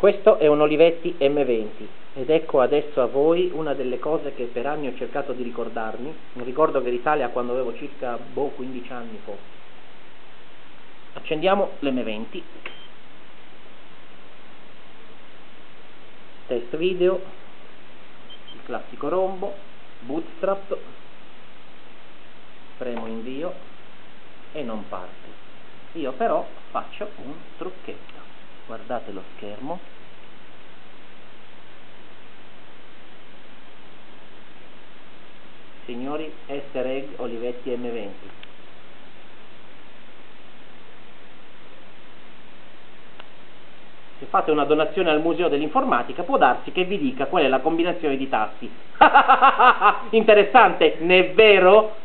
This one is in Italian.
Questo è un Olivetti M20 ed ecco adesso a voi una delle cose che per anni ho cercato di ricordarmi, un ricordo che risale a quando avevo circa boh, 15 anni forse. Accendiamo l'M20, test video, il classico rombo, bootstrap, premo invio e non parte. Io però faccio un trucchetto guardate lo schermo. Signori easter egg Olivetti M20 se fate una donazione al museo dell'informatica può darsi che vi dica qual è la combinazione di tasti interessante, ne è vero?